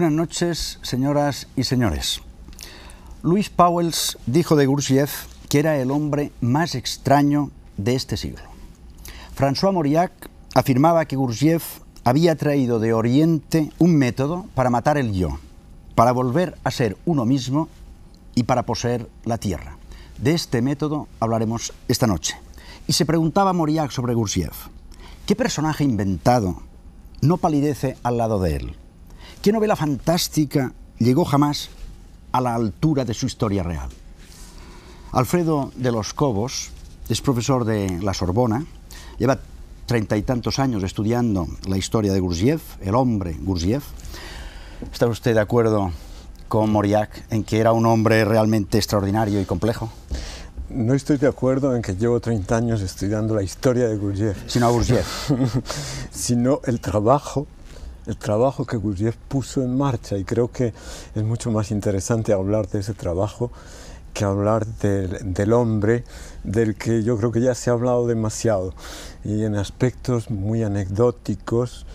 Buenas noches, señoras y señores. Luis Pauwels dijo de Gurdjieff que era el hombre más extraño de este siglo. François Mauriac afirmaba que Gurdjieff había traído de Oriente un método para matar el yo, para volver a ser uno mismo y para poseer la tierra. De este método hablaremos esta noche. Y se preguntaba Mauriac sobre Gurdjieff, ¿qué personaje inventado no palidece al lado de él? ¿Qué novela fantástica llegó jamás a la altura de su historia real? Alfredo de los Cobos es profesor de la Sorbona, lleva treinta y tantos años estudiando la historia de Gurdjieff, el hombre Gurdjieff. ¿Está usted de acuerdo con Mauriac en que era un hombre realmente extraordinario y complejo? No estoy de acuerdo en que llevo 30 años estudiando la historia de Gurdjieff. Sino a Gurdjieff. sino el trabajo el trabajo que Gurdjieff puso en marcha y creo que es mucho más interesante hablar de ese trabajo que hablar del, hombre del que yo creo que ya se ha hablado demasiado y en aspectos muy anecdóticos,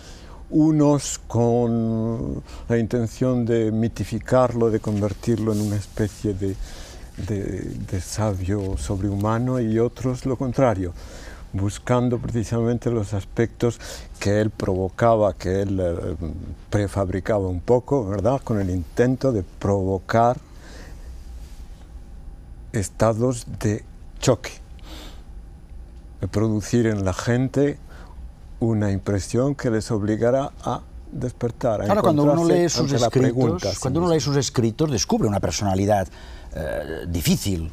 unos con la intención de mitificarlo, de convertirlo en una especie de sabio sobrehumano y otros lo contrario buscando precisamente los aspectos que él provocaba, que él eh, prefabricaba un poco, ¿verdad? Con el intento de provocar estados de choque, de producir en la gente una impresión que les obligara a despertar. A claro, cuando uno lee sus escritos, cuando uno lee sus escritos, descubre una personalidad eh, difícil,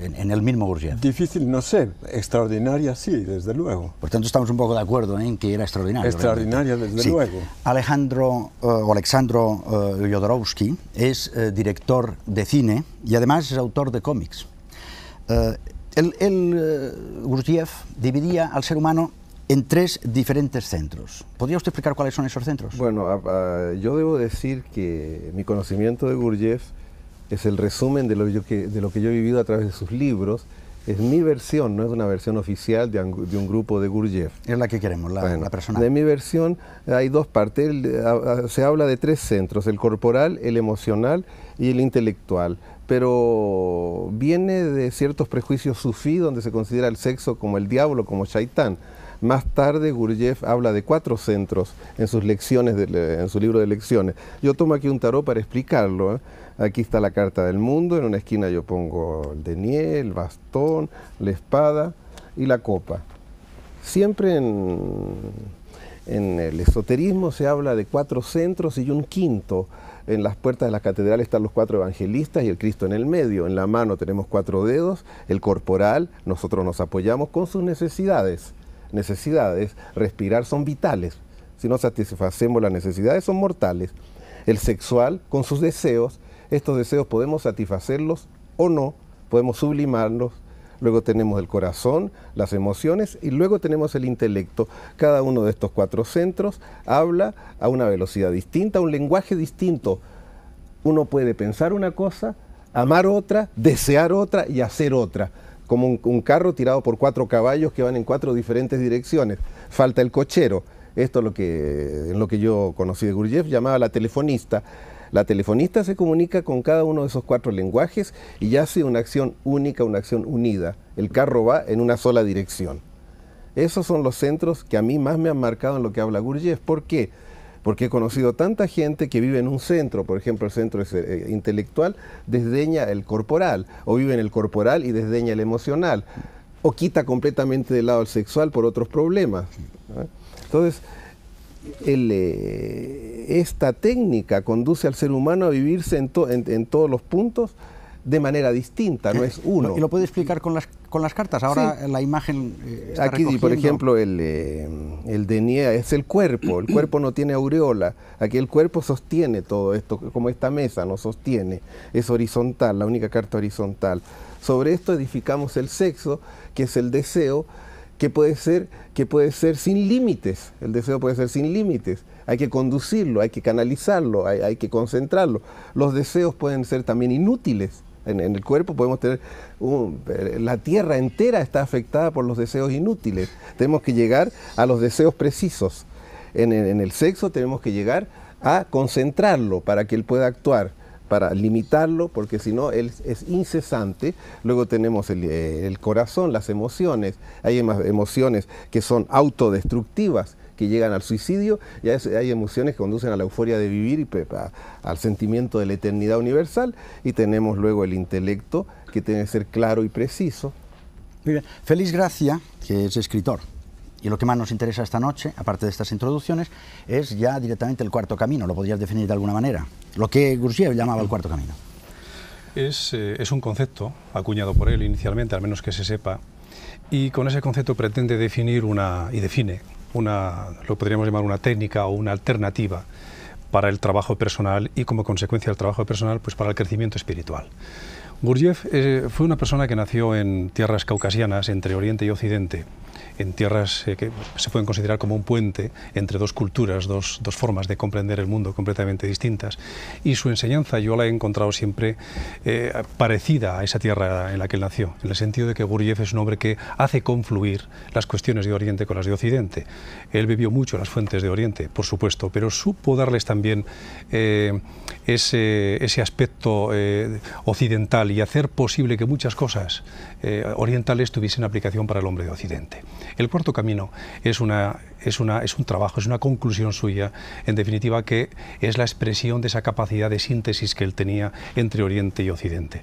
en, el mismo Gurdjieff? Difícil, no sé, extraordinaria sí, desde luego. Por tanto, estamos un poco de acuerdo en que era extraordinaria. Extraordinaria, desde luego. Alejandro uh, o Alexandro uh, Jodorowsky es uh, director de cine y además es autor de cómics. el, el Gurdjieff dividía al ser humano en tres diferentes centros. ¿Podría usted explicar cuáles son esos centros? Bueno, yo debo decir que mi conocimiento de Gurdjieff es el resumen de lo, que, de lo que yo he vivido a través de sus libros. Es mi versión, no es una versión oficial de, un grupo de Gurdjieff. Es la que queremos, la, la personal. De mi versión hay dos partes. Se habla de tres centros, el corporal, el emocional y el intelectual. Pero viene de ciertos prejuicios sufí, donde se considera el sexo como el diablo, como shaitán. Más tarde Gurdjieff habla de cuatro centros en sus lecciones, en su libro de lecciones. Yo tomo aquí un tarot para explicarlo. ¿eh? Aquí está la carta del mundo, en una esquina yo pongo el denier, el bastón, la espada y la copa. Siempre en, el esoterismo se habla de cuatro centros y un quinto. En las puertas de la catedral están los cuatro evangelistas y el Cristo en el medio. En la mano tenemos cuatro dedos, el corporal, nosotros nos apoyamos con sus necesidades. Necesidades, respirar son vitales. Si no satisfacemos las necesidades son mortales. El sexual, con sus deseos, estos deseos podemos satisfacerlos o no, podemos sublimarlos. Luego tenemos el corazón, las emociones y luego tenemos el intelecto. Cada uno de estos cuatro centros habla a una velocidad distinta, un lenguaje distinto. Uno puede pensar una cosa, amar otra, desear otra y hacer otra como un, carro tirado por cuatro caballos que van en cuatro diferentes direcciones. Falta el cochero. Esto es lo que, en lo que yo conocí de Gurdjieff, llamaba la telefonista. La telefonista se comunica con cada uno de esos cuatro lenguajes y hace una acción única, una acción unida. El carro va en una sola dirección. Esos son los centros que a mí más me han marcado en lo que habla Gurdjieff. ¿Por qué? Porque he conocido tanta gente que vive en un centro, por ejemplo el centro eh, intelectual, desdeña el corporal, o vive en el corporal y desdeña el emocional, o quita completamente de lado el sexual por otros problemas. Entonces, eh, esta técnica conduce al ser humano a vivirse en, todos los puntos de manera distinta, no es uno. ¿Y lo puede explicar con las, con las cartas? Ahora la imagen eh, Aquí, por ejemplo, el, eh, el denier es el cuerpo, el cuerpo no tiene aureola, aquí el cuerpo sostiene todo esto, como esta mesa no sostiene, es horizontal, la única carta horizontal. Sobre esto edificamos el sexo, que es el deseo, que puede ser, que puede ser sin límites. El deseo puede ser sin límites. Hay que conducirlo, hay que canalizarlo, hay, que concentrarlo. Los deseos pueden ser también inútiles. En, el cuerpo podemos tener... la tierra entera está afectada por los deseos inútiles. Tenemos que llegar a los deseos precisos. En, el sexo tenemos que llegar a concentrarlo para que él pueda actuar para limitarlo, porque si no, es incesante. Luego tenemos el, eh, corazón, las emociones. Hay emociones que son autodestructivas, que llegan al suicidio, y hay, emociones que conducen a la euforia de vivir y al sentimiento de la eternidad universal. Y tenemos luego el intelecto, que tiene que ser claro y preciso. Feliz Gracia, que es escritor, y lo que más nos interesa esta noche, aparte de estas introducciones, es ya directamente el cuarto camino. ¿Lo podrías definir de alguna manera? Lo que Gurdjieff llamaba el cuarto camino. Es, eh, es un concepto acuñado por él inicialmente, al menos que se sepa, y con ese concepto pretende definir una, y define una, lo podríamos llamar una técnica o una alternativa para el trabajo personal y como consecuencia del trabajo personal, pues para el crecimiento espiritual. Gurdjieff eh, fue una persona que nació en tierras caucasianas, entre Oriente y Occidente, en tierras eh, que se pueden considerar como un puente entre dos culturas, dos, dos, formas de comprender el mundo completamente distintas. Y su enseñanza yo la he encontrado siempre eh, parecida a esa tierra en la que él nació, en el sentido de que Gurdjieff es un hombre que hace confluir las cuestiones de Oriente con las de Occidente. Él bebió mucho las fuentes de Oriente, por supuesto, pero supo darles también eh, ese, ese, aspecto occidental y hacer posible que muchas cosas orientales tuviesen aplicación para el hombre de Occidente. El cuarto camino es, una, es, una, es un trabajo, es una conclusión suya, en definitiva, que es la expresión de esa capacidad de síntesis que él tenía entre Oriente y Occidente.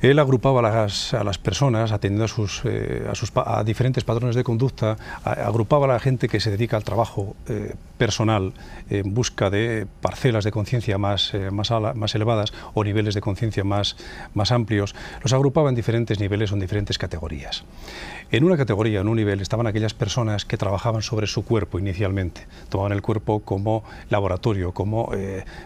Él agrupaba a las, personas, atendiendo a, sus, eh, a, diferentes patrones de conducta, agrupaba a la gente que se dedica al trabajo eh, personal en busca de parcelas de conciencia más, eh, más, elevadas o niveles de conciencia más, más amplios, los agrupaba en diferentes niveles o en diferentes categorías. En una categoría, en un nivel, estaban aquellas personas que trabajaban sobre su cuerpo inicialmente, tomaban el cuerpo como laboratorio, como,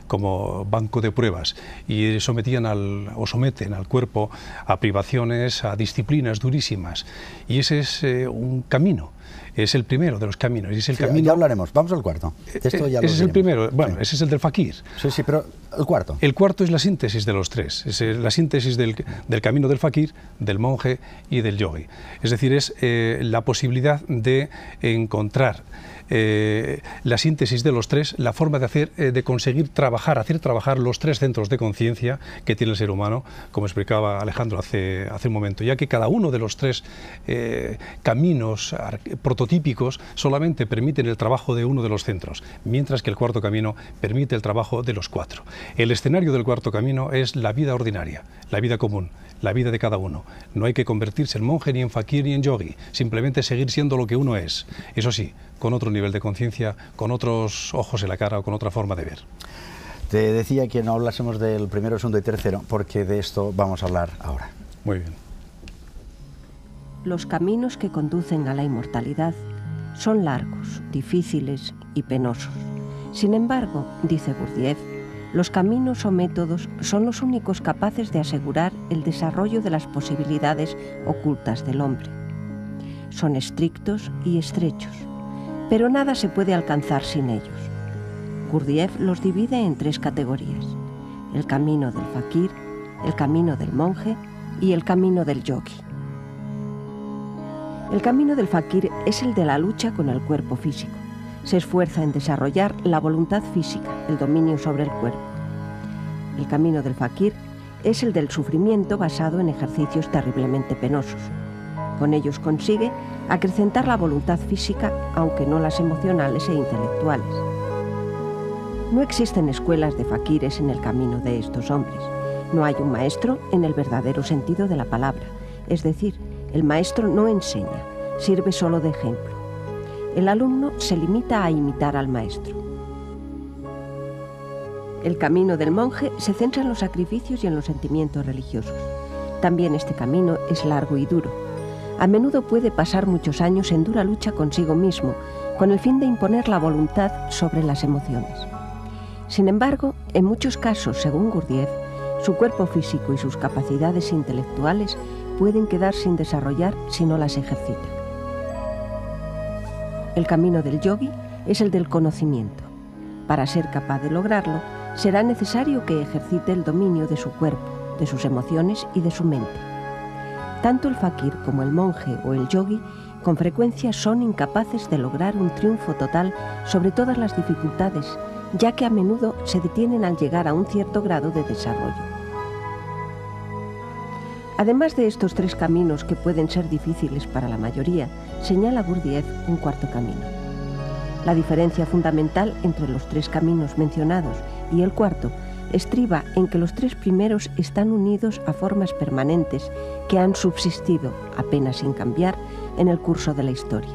como banco de pruebas y sometían al, o someten al cuerpo a privaciones, a disciplinas durísimas. Y ese es eh, un camino es el primero de los caminos. es el camino... Ya hablaremos, vamos al cuarto. Eh, ese es el primero, bueno, ese es el del fakir. Sí, sí, pero el cuarto. El cuarto es la síntesis de los tres, es eh, la síntesis del, del camino del fakir, del monje y del yogi. Es decir, es la posibilidad de encontrar eh, la síntesis de los tres, la forma de hacer, eh, de conseguir trabajar, hacer trabajar los tres centros de conciencia que tiene el ser humano, como explicaba Alejandro hace, hace un momento, ya que cada uno de los tres eh, caminos prototípicos solamente permiten el trabajo de uno de los centros, mientras que el cuarto camino permite el trabajo de los cuatro. El escenario del cuarto camino es la vida ordinaria, la vida común, la vida de cada uno. No hay que convertirse en monje, ni en fakir, ni en yogi, simplemente seguir siendo lo que uno es. Eso sí, con otro nivel de conciencia, con otros ojos en la cara o con otra forma de ver. Te decía que no hablásemos del primero, segundo y tercero, porque de esto vamos a hablar ahora. Muy bien. Los caminos que conducen a la inmortalidad son largos, difíciles y penosos. Sin embargo, dice Gurdjieff, los caminos o métodos son los únicos capaces de asegurar el desarrollo de las posibilidades ocultas del hombre. Son estrictos y estrechos, pero nada se puede alcanzar sin ellos. Gurdjieff los divide en tres categorías, el camino del fakir, el camino del monje y el camino del yogi. El camino del fakir es el de la lucha con el cuerpo físico. Se esfuerza en desarrollar la voluntad física, el dominio sobre el cuerpo. El camino del fakir es el del sufrimiento basado en ejercicios terriblemente penosos. Con ellos consigue acrecentar la voluntad física, aunque no las emocionales e intelectuales. No existen escuelas de faquires en el camino de estos hombres. No hay un maestro en el verdadero sentido de la palabra, es decir, el maestro no enseña, sirve solo de ejemplo. El alumno se limita a imitar al maestro. El camino del monje se centra en los sacrificios y en los sentimientos religiosos. También este camino es largo y duro, a menudo puede pasar muchos años en dura lucha consigo mismo, con el fin de imponer la voluntad sobre las emociones. Sin embargo, en muchos casos, según Gurdjieff, su cuerpo físico y sus capacidades intelectuales pueden quedar sin desarrollar si no las ejercita. El camino del yogi es el del conocimiento. Para ser capaz de lograrlo, será necesario que ejercite el dominio de su cuerpo, de sus emociones y de su mente. Tanto el fakir como el monje o el yogi con frecuencia son incapaces de lograr un triunfo total sobre todas las dificultades ya que a menudo se detienen al llegar a un cierto grado de desarrollo. Además de estos tres caminos que pueden ser difíciles para la mayoría, señala Gurdjieff un cuarto camino. La diferencia fundamental entre los tres caminos mencionados y el cuarto estriba en que los tres primeros están unidos a formas permanentes que han subsistido, apenas sin cambiar, en el curso de la historia.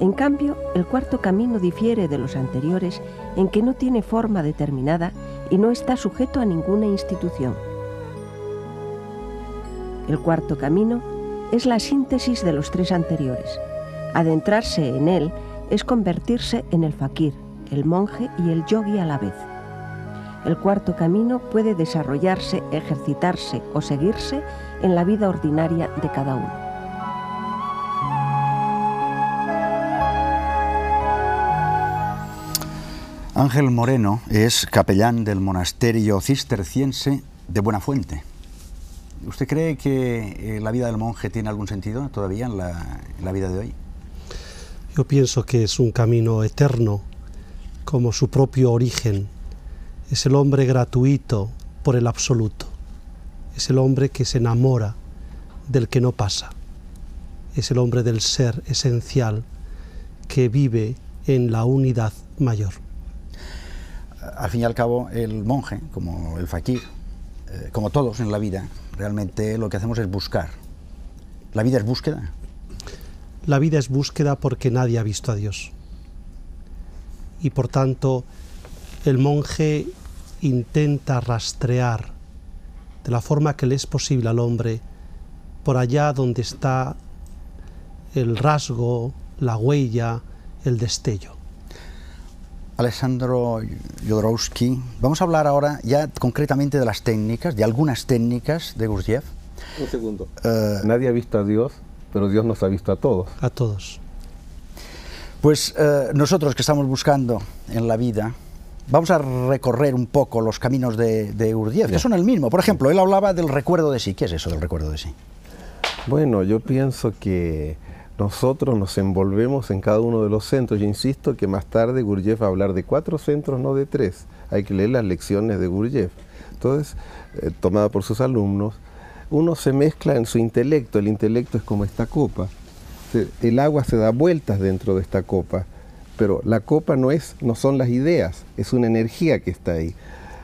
En cambio, el cuarto camino difiere de los anteriores en que no tiene forma determinada y no está sujeto a ninguna institución. El cuarto camino es la síntesis de los tres anteriores. Adentrarse en él es convertirse en el fakir, el monje y el yogi a la vez. El cuarto camino puede desarrollarse, ejercitarse o seguirse en la vida ordinaria de cada uno. Ángel Moreno es capellán del monasterio cisterciense de Buenafuente. ¿Usted cree que eh, la vida del monje tiene algún sentido todavía en la, en la vida de hoy? Yo pienso que es un camino eterno, como su propio origen. Es el hombre gratuito por el absoluto. Es el hombre que se enamora del que no pasa. Es el hombre del ser esencial que vive en la unidad mayor. Al fin y al cabo, el monje, como el fakir, eh, como todos en la vida, realmente lo que hacemos es buscar. ¿La vida es búsqueda? La vida es búsqueda porque nadie ha visto a Dios. Y por tanto, el monje intenta rastrear de la forma que le es posible al hombre por allá donde está el rasgo, la huella, el destello. Alessandro Jodorowsky, vamos a hablar ahora ya concretamente de las técnicas, de algunas técnicas de Gurdjieff. Un segundo. Eh, Nadie ha visto a Dios, pero Dios nos ha visto a todos. A todos. Pues eh, nosotros que estamos buscando en la vida, vamos a recorrer un poco los caminos de, de Gurdjieff, que son el mismo. Por ejemplo, él hablaba del recuerdo de sí. ¿Qué es eso del recuerdo de sí? Bueno, yo pienso que nosotros nos envolvemos en cada uno de los centros. Yo insisto que más tarde Gurdjieff va a hablar de cuatro centros, no de tres. Hay que leer las lecciones de Gurdjieff. Entonces, eh, tomada por sus alumnos, uno se mezcla en su intelecto. El intelecto es como esta copa. El agua se da vueltas dentro de esta copa, pero la copa no, es, no son las ideas, es una energía que está ahí.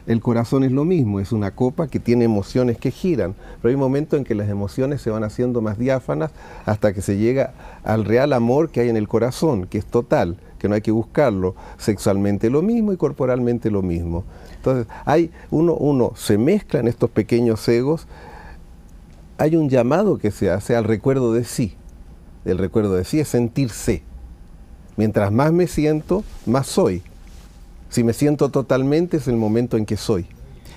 El corazón es lo mismo, es una copa que tiene emociones que giran, pero hay un momento en que las emociones se van haciendo más diáfanas hasta que se llega al real amor que hay en el corazón, que es total, que no hay que buscarlo, sexualmente lo mismo y corporalmente lo mismo. Entonces, hay uno, uno se mezcla en estos pequeños egos, hay un llamado que se hace al recuerdo de sí. El recuerdo de sí es sentirse. Mientras más me siento, más soy. Si me siento totalmente es el momento en que soy.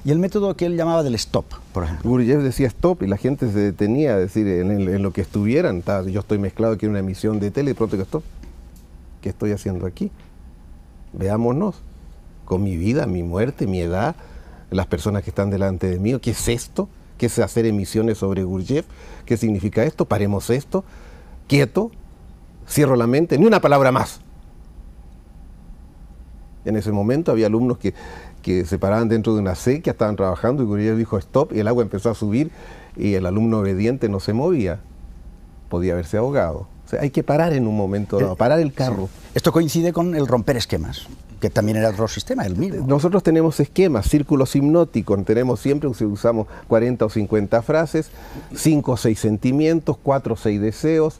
Y el método que él llamaba del stop, por ejemplo. Gurdjieff decía stop y la gente se detenía a decir en, el- en lo que estuvieran. "Ta, Yo estoy mezclado aquí en una emisión de tele y pronto que stop. ¿Qué estoy haciendo aquí? Veámonos. Con mi vida, mi muerte, mi edad, las personas que están delante de mí. ¿Qué es esto? ¿Qué es hacer emisiones sobre Gurdjieff? ¿Qué significa esto? Paremos esto. Quieto. Cierro la mente. Ni una palabra más. En ese momento había alumnos que, que se paraban dentro de una sequía, estaban trabajando y Gurdjieff dijo stop y el agua empezó a subir y el alumno obediente no se movía. Podía haberse ahogado. O sea, hay que parar en un momento dado, parar el carro. Esto coincide con el romper esquemas, que también era otro sistema, el mismo. Nosotros tenemos esquemas, círculos hipnóticos, tenemos siempre, si usamos 40 o 50 frases, 5 o 6 sentimientos, 4 o 6 deseos,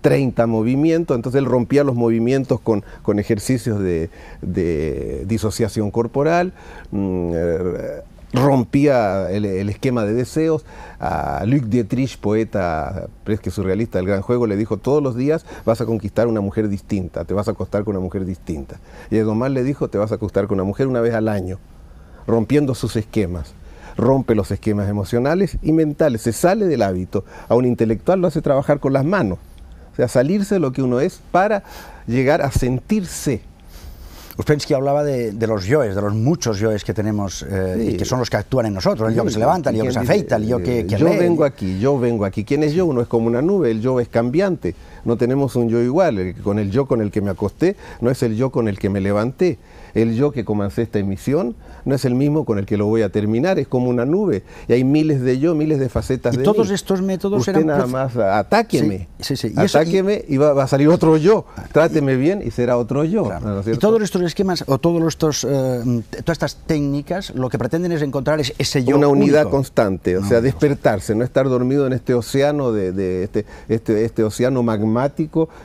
30 movimientos, entonces él rompía los movimientos con, con ejercicios de, de disociación corporal, mm, eh, rompía el, esquema de deseos. A Luc Dietrich, poeta que surrealista del gran juego, le dijo, todos los días vas a conquistar una mujer distinta, te vas a acostar con una mujer distinta. Y a Domar le dijo, te vas a acostar con una mujer una vez al año, rompiendo sus esquemas. Rompe los esquemas emocionales y mentales, se sale del hábito. A un intelectual lo hace trabajar con las manos. Sea, salirse de lo que uno es para llegar a sentirse. Uspensky hablaba de, de los yoes, de los muchos yoes que tenemos eh, Sí. y que son los que actúan en nosotros, el yo que se levanta, el yo que se ¿Quién afeita, el yo que, que yo lee. vengo aquí, yo vengo aquí. ¿Quién es yo? Uno es como una nube, el yo es cambiante. No tenemos un yo igual. El- con el yo con el que me acosté no es el yo con el que me levanté. El yo que comencé esta emisión no es el mismo con el que lo voy a terminar, es como una nube. Y hay miles de yo, miles de facetas y de todos mí. estos métodos Usted eran nada más atáqueme. Sí, sí, sí. Y eso- Atáqueme y, va, va a salir otro yo. Tráteme bien y será otro yo. Claro. ¿no es y todos estos esquemas o todos estos, eh, todas estas técnicas lo que pretenden es encontrar es ese yo una unidad único. constante, o No, sea, despertarse, no estar dormido en este océano de, de este, este, este océano magmático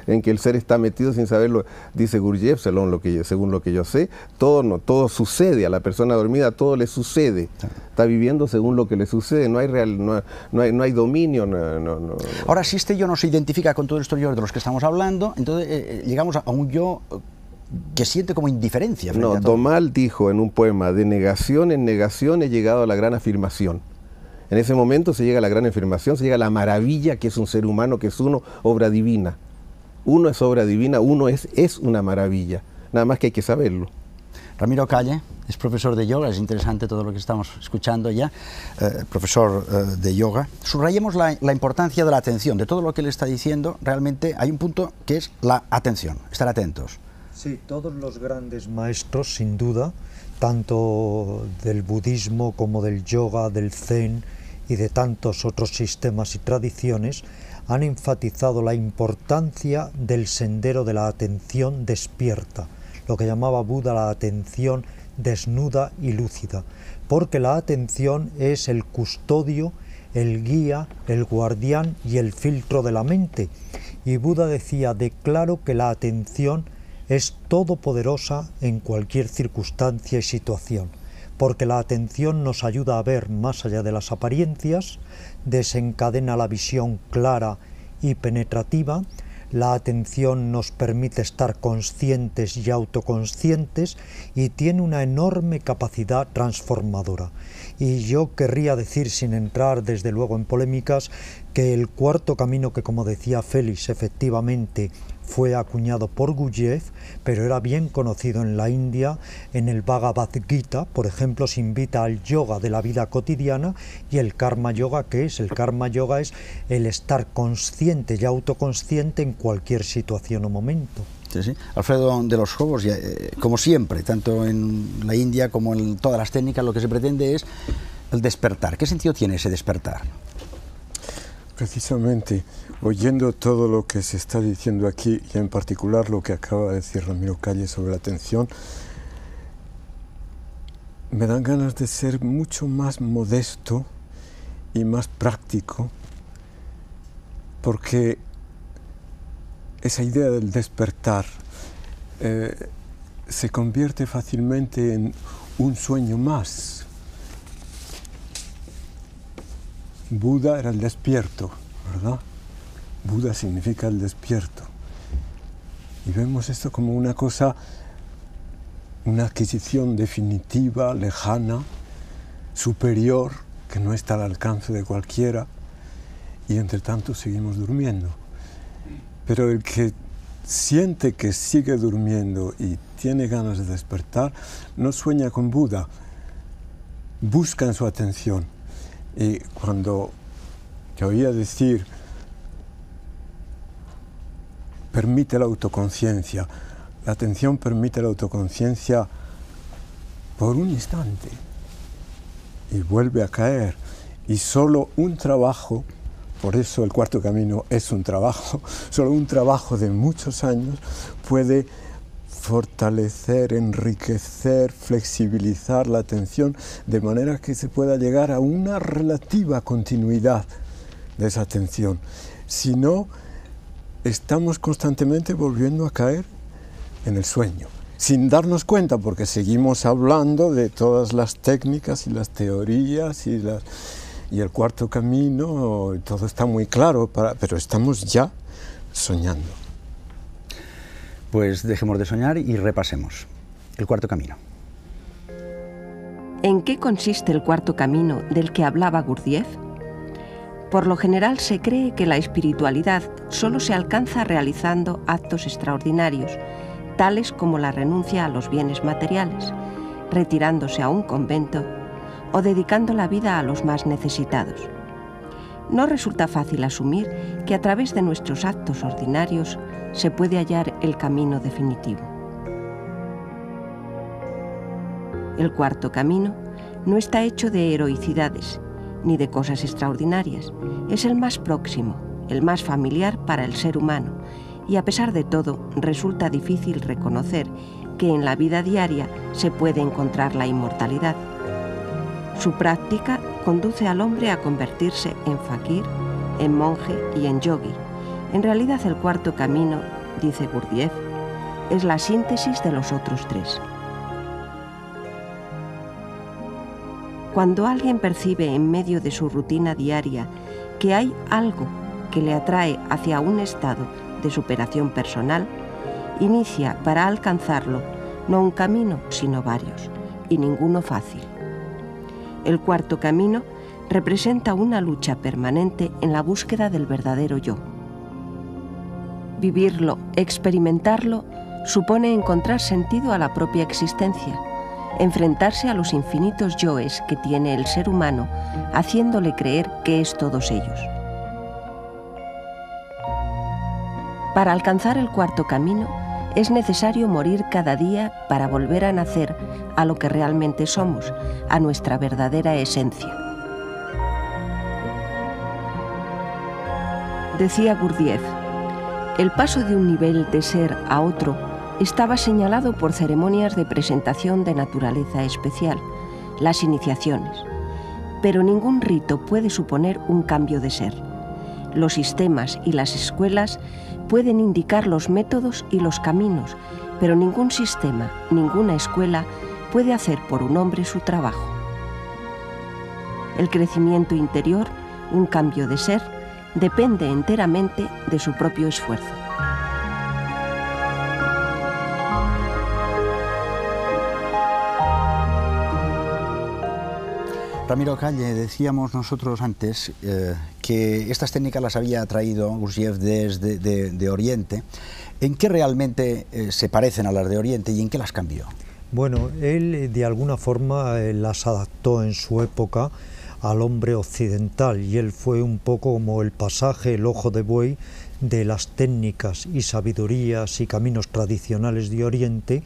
en que el ser está metido sin saberlo, dice Gurdjieff, según lo que yo, según lo que yo sé, todo no, todo sucede a la persona dormida, todo le sucede, está viviendo según lo que le sucede, no hay real, no, no hay, no hay dominio, no, no- Ahora, si este yo no se identifica con todos estos yo de los que estamos hablando, entonces eh, eh, llegamos a, un yo eh, que siente como indiferencia. No, todo. Domal dijo en un poema, de negación en negación he llegado a la gran afirmación. En ese momento se llega a la gran afirmación, se llega a la maravilla que es un ser humano, que es uno, obra divina. Uno es obra divina, uno es, es una maravilla. Nada más que hay que saberlo. Ramiro Calle es profesor de yoga, es interesante todo lo que estamos escuchando ya, eh, profesor eh, de yoga. Subrayemos la, la importancia de la atención, de todo lo que él está diciendo, realmente hay un punto que es la atención, estar atentos. Sí, todos los grandes maestros, sin duda, tanto del budismo como del yoga, del zen y de tantos otros sistemas y tradiciones, han enfatizado la importancia del sendero de la atención despierta, lo que llamaba Buda la atención desnuda y lúcida, porque la atención es el custodio, el guía, el guardián y el filtro de la mente. Y Buda decía, declaro que la atención es todopoderosa en cualquier circunstancia y situación, porque la atención nos ayuda a ver más allá de las apariencias, desencadena la visión clara y penetrativa, la atención nos permite estar conscientes y autoconscientes y tiene una enorme capacidad transformadora. Y yo querría decir, sin entrar desde luego en polémicas, que el cuarto camino que, como decía Félix, efectivamente fue acuñado por Gurdjieff, pero era bien conocido en la India. En el Bhagavad Gita, por ejemplo, se invita al yoga de la vida cotidiana y el karma yoga, que es? El karma yoga es el estar consciente y autoconsciente en cualquier situación o momento. Alfredo de los Juegos, eh, como siempre, tanto en la India como en todas las técnicas, lo que se pretende es el despertar. ¿Qué sentido tiene ese despertar? Precisamente, oyendo todo lo que se está diciendo aquí, y en particular lo que acaba de decir Ramiro Calle sobre la atención, me dan ganas de ser mucho más modesto y más práctico, porque esa idea del despertar eh, se convierte fácilmente en un sueño más. Buda era el despierto, ¿verdad? Buda significa el despierto. Y vemos esto como una cosa, una adquisición definitiva, lejana, superior, que no está al alcance de cualquiera, y entre tanto seguimos durmiendo. Pero el que siente que sigue durmiendo y tiene ganas de despertar, no sueña con Buda, busca en su atención. Y cuando te oía decir, permite la autoconciencia, la atención permite la autoconciencia por un instante y vuelve a caer. Y solo un trabajo, por eso el cuarto camino es un trabajo, solo un trabajo de muchos años puede fortalecer, enriquecer, flexibilizar la atención de manera que se pueda llegar a una relativa continuidad de esa atención. Si no, estamos constantemente volviendo a caer en el sueño, sin darnos cuenta, porque seguimos hablando de todas las técnicas y las teorías y, y el cuarto camino, todo está muy claro, para, pero estamos ya soñando. Pues dejemos de soñar y repasemos. El cuarto camino. ¿En qué consiste el cuarto camino del que hablaba Gurdjieff? Por lo general se cree que la espiritualidad solo se alcanza realizando actos extraordinarios, tales como la renuncia a los bienes materiales, retirándose a un convento o dedicando la vida a los más necesitados. No resulta fácil asumir que a través de nuestros actos ordinarios se puede hallar el camino definitivo. El cuarto camino no está hecho de heroicidades ni de cosas extraordinarias. Es el más próximo, el más familiar para el ser humano y a pesar de todo resulta difícil reconocer que en la vida diaria se puede encontrar la inmortalidad. Su práctica conduce al hombre a convertirse en fakir, en monje y en yogi. En realidad el cuarto camino, dice Gurdjieff, es la síntesis de los otros tres. Cuando alguien percibe en medio de su rutina diaria que hay algo que le atrae hacia un estado de superación personal, inicia para alcanzarlo no un camino, sino varios, y ninguno fácil. El cuarto camino representa una lucha permanente en la búsqueda del verdadero yo. Vivirlo, experimentarlo, supone encontrar sentido a la propia existencia enfrentarse a los infinitos yoes que tiene el ser humano, haciéndole creer que es todos ellos. Para alcanzar el cuarto camino, es necesario morir cada día para volver a nacer a lo que realmente somos, a nuestra verdadera esencia. Decía Gurdjieff, el paso de un nivel de ser a otro estaba señalado por ceremonias de presentación de naturaleza especial, las iniciaciones. Pero ningún rito puede suponer un cambio de ser. Los sistemas y las escuelas pueden indicar los métodos y los caminos, pero ningún sistema, ninguna escuela puede hacer por un hombre su trabajo. El crecimiento interior, un cambio de ser, depende enteramente de su propio esfuerzo. Ramiro Calle, decíamos nosotros antes eh, que estas técnicas las había traído Gurdjieff desde de, Oriente. ¿En qué realmente eh, se parecen a las de Oriente y en qué las cambió? Bueno, él eh, de alguna forma las adaptó en su época al hombre occidental y él fue un poco como el pasaje, el ojo de buey de las técnicas y sabidurías y caminos tradicionales de Oriente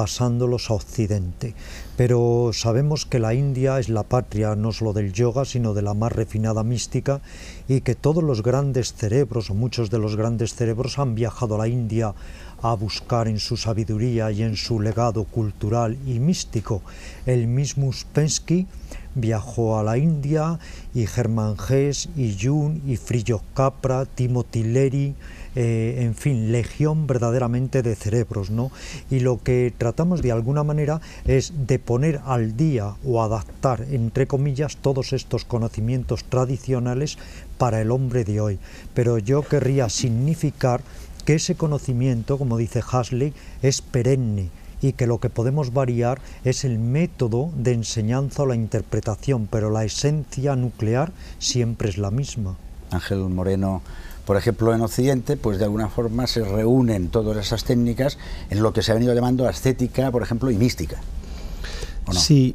pasándolos a Occidente. Pero sabemos que la India es la patria no solo del yoga, sino de la más refinada mística y que todos los grandes cerebros, o muchos de los grandes cerebros, han viajado a la India a buscar en su sabiduría y en su legado cultural y místico. El mismo Uspensky viajó a la India y Germán Hess y Jung y Frillo Capra, Timothy Leary, eh, en fin, legión verdaderamente de cerebros, ¿no? Y lo que tratamos de alguna manera es de poner al día o adaptar, entre comillas, todos estos conocimientos tradicionales para el hombre de hoy. Pero yo querría significar que ese conocimiento, como dice Hasley, es perenne y que lo que podemos variar es el método de enseñanza o la interpretación, pero la esencia nuclear siempre es la misma. Ángel Moreno, por ejemplo, en Occidente, pues de alguna forma se reúnen todas esas técnicas en lo que se ha venido llamando estética, por ejemplo, y mística. Sí,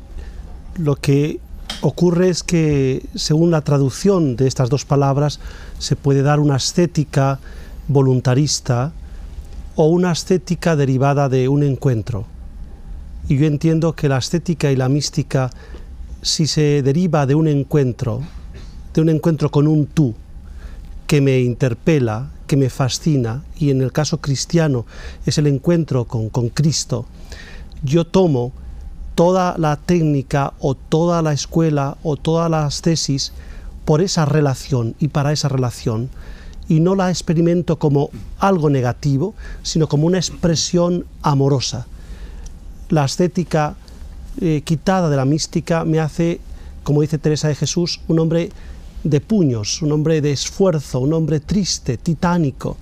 lo que ocurre es que según la traducción de estas dos palabras se puede dar una estética voluntarista o una estética derivada de un encuentro. Y yo entiendo que la estética y la mística, si se deriva de un encuentro, de un encuentro con un tú, que me interpela, que me fascina, y en el caso cristiano es el encuentro con, con Cristo, yo tomo toda la técnica o toda la escuela o todas las tesis por esa relación y para esa relación y no la experimento como algo negativo, sino como una expresión amorosa. La estética eh, quitada de la mística me hace, como dice Teresa de Jesús, un hombre de puños, un hombre de esfuerzo, un hombre triste, titánico.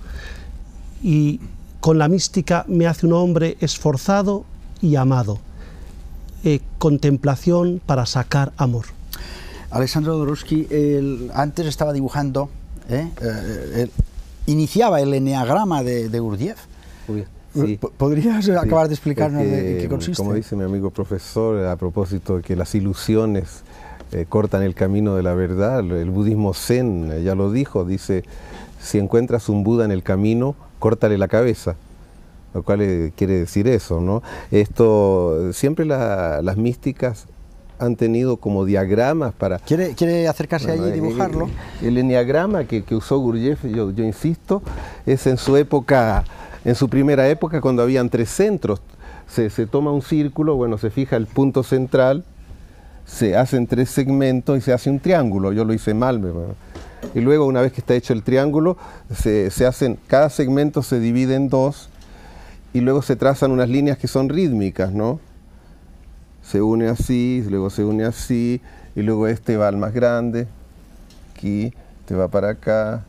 Y con la mística me hace un hombre esforzado y amado. Eh, contemplación para sacar amor. Alessandro Dorowski, antes estaba dibujando ¿eh? Eh, iniciaba el eneagrama de, de Gurdjieff. ¿Podrías acabar de explicarnos de qué consiste? Como dice mi amigo profesor, a propósito de que las ilusiones eh, cortan el camino de la verdad. El budismo zen eh, ya lo dijo, dice, si encuentras un Buda en el camino, córtale la cabeza. lo cual eh, quiere decir eso, ¿no? Esto, siempre las místicas han tenido como diagramas para... ¿Quiere, quiere acercarse allí y dibujarlo? El, el enneagrama que, usó Gurdjieff, yo, yo insisto, es en su época, en su primera época, cuando habían tres centros. Se, se toma un círculo, bueno, se fija el punto central, se hacen tres segmentos y se hace un triángulo. Yo lo hice mal, me, y luego una vez que está hecho el triángulo, se, se, hacen, cada segmento se divide en dos y luego se trazan unas líneas que son rítmicas, ¿no? Se une así, luego se une así, y luego este va al más grande, aquí, te va para acá,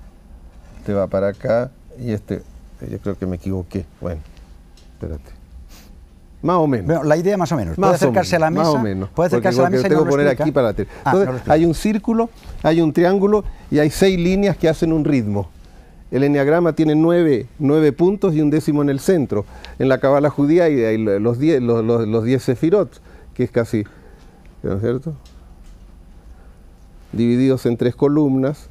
te va para acá, y este, yo creo que me equivoqué. Bueno, espérate. Más o menos. la idea más o menos. Puede acercarse a la mesa. Más o menos. Puede acercarse a la mesa. tengo que poner aquí para la ah, Entonces, hay un círculo, hay un triángulo y hay seis líneas que hacen un ritmo. El enneagrama tiene nueve, puntos y un décimo en el centro. En la cabala judía hay, los diez, los, los, diez sefirot, que es casi, ¿no es cierto? Divididos en tres columnas.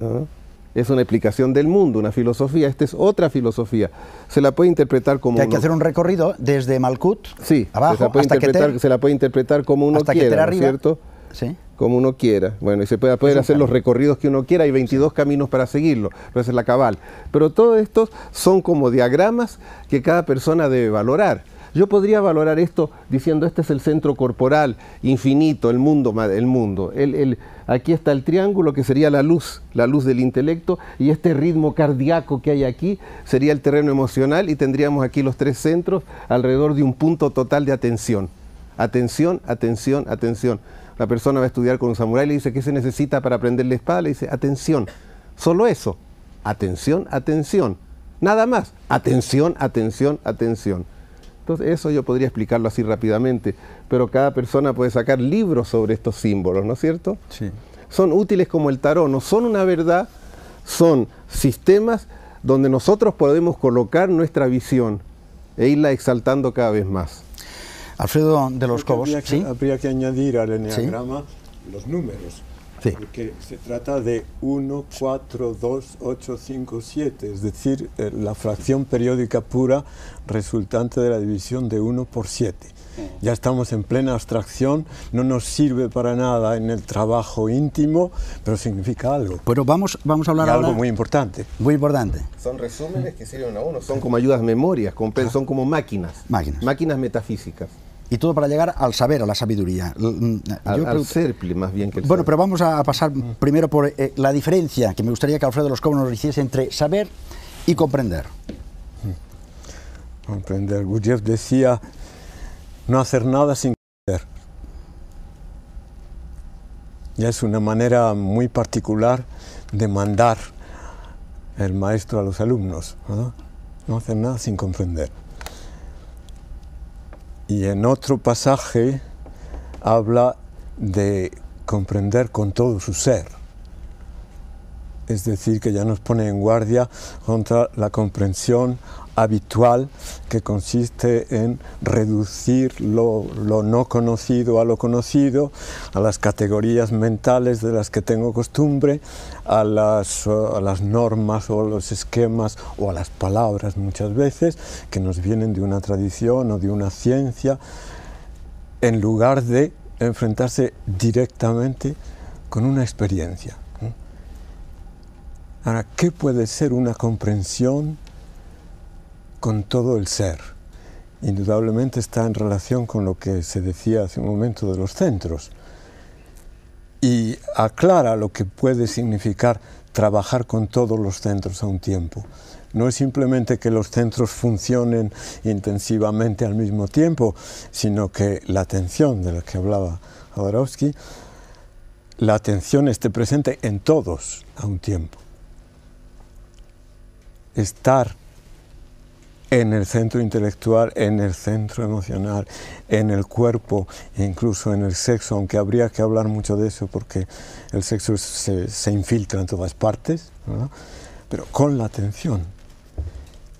¿no? es una explicación del mundo, una filosofía. Esta es otra filosofía. Se la puede interpretar como. Que hay que hacer un recorrido desde Malkut sí, abajo se la puede, interpretar, se la puede interpretar como uno quiera, ¿no es cierto? Sí. Como uno quiera. Bueno, y se puede poder hacer los recorridos que uno quiera. Hay 22 caminos para seguirlo. Pero esa es la cabal. Pero todos estos son como diagramas que cada persona debe valorar. Yo podría valorar esto diciendo este es el centro corporal, infinito, el mundo, el mundo. El, aquí está el triángulo que sería la luz, la luz del intelecto, y este ritmo cardíaco que hay aquí sería el terreno emocional y tendríamos aquí los tres centros alrededor de un punto total de atención. Atención, atención, atención. La persona va a estudiar con un samurái y le dice, ¿qué se necesita para aprender la espada? Le dice, atención. Solo eso. Atención, atención. Nada más. Atención, atención, atención. Entonces eso yo podría explicarlo así rápidamente, pero cada persona puede sacar libros sobre estos símbolos, ¿no es cierto? Sí. Son útiles como el tarot, no son una verdad, son sistemas donde nosotros podemos colocar nuestra visión e irla exaltando cada vez más. Alfredo de los Cobos, habría, que, habría que añadir al enneagrama los números. Porque se trata de 1, 4, 2, 8, 5, 7, es decir, eh, la fracción periódica pura resultante de la división de 1 por 7. Ya estamos en plena abstracción, no nos sirve para nada en el trabajo íntimo, pero significa algo. Pero vamos, vamos a hablar ahora... algo muy importante. Muy importante. Son resúmenes que sirven a uno, son como ayudas memorias, son como máquinas. Máquinas. Máquinas metafísicas y todo para llegar al saber, a la sabiduría. Mm, al, ser, más bien que el Bueno, pero vamos a pasar primero por eh, la diferencia que me gustaría que Alfredo Los Cobos nos hiciese entre saber y comprender. Comprender. Gurdjieff decía no hacer nada sin comprender. Ya es una manera muy particular de mandar el maestro a los alumnos. no hacer nada sin comprender. Y en otro pasaje habla de comprender con todo su ser. Es decir, que ya nos pone en guardia contra la comprensión habitual que consiste en reducir lo, no conocido a lo conocido, a las categorías mentales de las que tengo costumbre, a las, a las normas o los esquemas o a las palabras muchas veces que nos vienen de una tradición o de una ciencia, en lugar de enfrentarse directamente con una experiencia. Ahora, ¿qué puede ser una comprensión con todo el ser. Indudablemente está en relación con lo que se decía hace un momento de los centros y aclara lo que puede significar trabajar con todos los centros a un tiempo. No es simplemente que los centros funcionen intensivamente al mismo tiempo, sino que la atención de la que hablaba Jodorowsky, la atención esté presente en todos a un tiempo. Estar en el centro intelectual, en el centro emocional, en el cuerpo incluso en el sexo, aunque habría que hablar mucho de eso porque el sexo se, infiltra en todas partes, pero con la atención.